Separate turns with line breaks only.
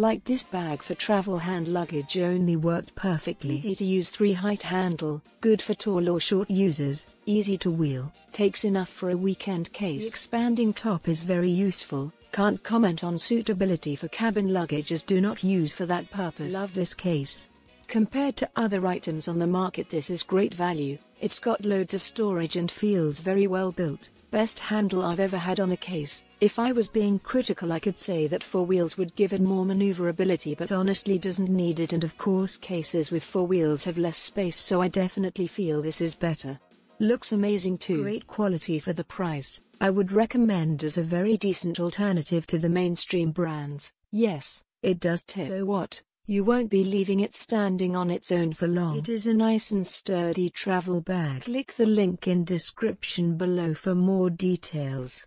Like this bag for travel hand luggage only worked perfectly. Easy to use 3 height handle, good for tall or short users, easy to wheel, takes enough for a weekend case. The expanding top is very useful, can't comment on suitability for cabin luggage as do not use for that purpose. Love this case. Compared to other items on the market this is great value, it's got loads of storage and feels very well built. Best handle I've ever had on a case. If I was being critical I could say that 4 wheels would give it more maneuverability but honestly doesn't need it and of course cases with 4 wheels have less space so I definitely feel this is better. Looks amazing too. Great quality for the price. I would recommend as a very decent alternative to the mainstream brands. Yes, it does tip. So what? You won't be leaving it standing on its own for long. It is a nice and sturdy travel bag. Click the link in description below for more details.